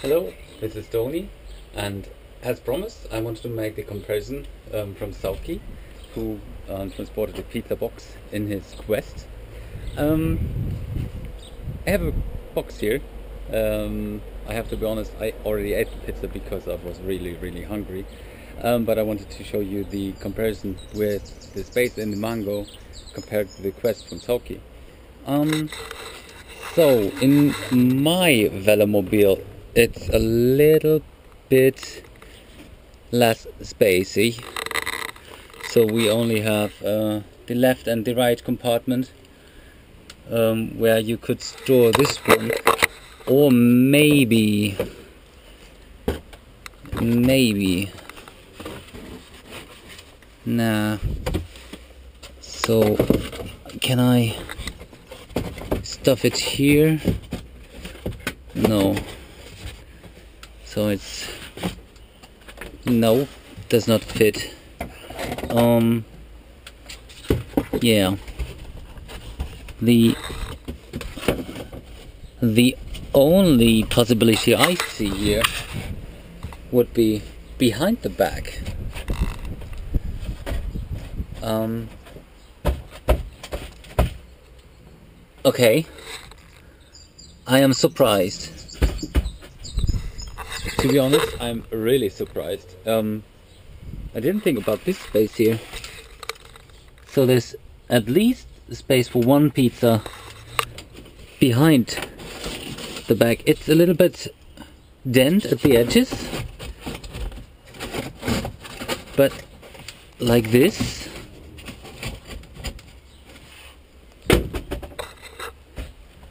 Hello, this is Stony, and as promised, I wanted to make the comparison um, from Saukki, who um, transported a pizza box in his quest. Um, I have a box here. Um, I have to be honest, I already ate the pizza because I was really, really hungry. Um, but I wanted to show you the comparison with the space in the Mango compared to the quest from Saukki. Um, so, in my Velomobile, it's a little bit less spacey. So we only have uh, the left and the right compartment um, where you could store this one. Or maybe maybe nah. So can I stuff it here? No so it's no does not fit. Um yeah. The the only possibility I see here would be behind the back. Um okay. I am surprised to be honest, I'm really surprised. Um, I didn't think about this space here. So there's at least space for one pizza behind the bag. It's a little bit dent at the edges. But like this.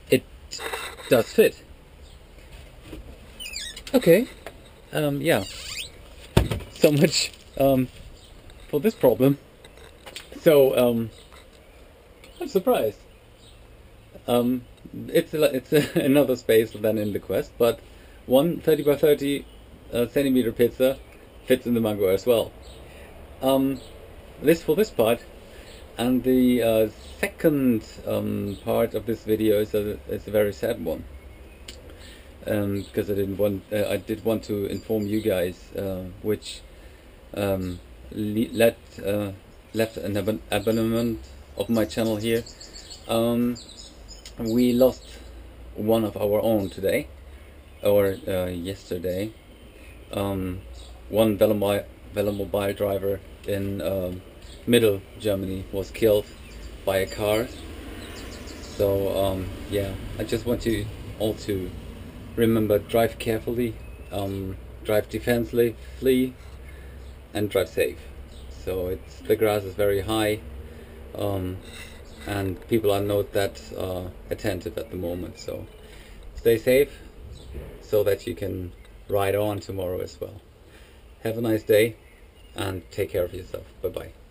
It does fit. Okay. Um, yeah. So much um, for this problem. So um, I'm surprised. Um, it's a, it's a, another space than in the Quest, but one 30 by 30 uh, centimeter pizza fits in the Mango as well. Um, this for this part, and the uh, second um, part of this video is a, is a very sad one because um, I didn't want uh, I did want to inform you guys uh, which um, let uh, left an ab abandonment of my channel here. Um, we lost one of our own today or uh, yesterday. Um, one velomobile, velomobile driver in um, middle Germany was killed by a car. So um, yeah I just want you all to remember drive carefully um, drive defensively and drive safe. So it's the grass is very high um, and people are not that uh, attentive at the moment. So stay safe so that you can ride on tomorrow as well. Have a nice day and take care of yourself. Bye bye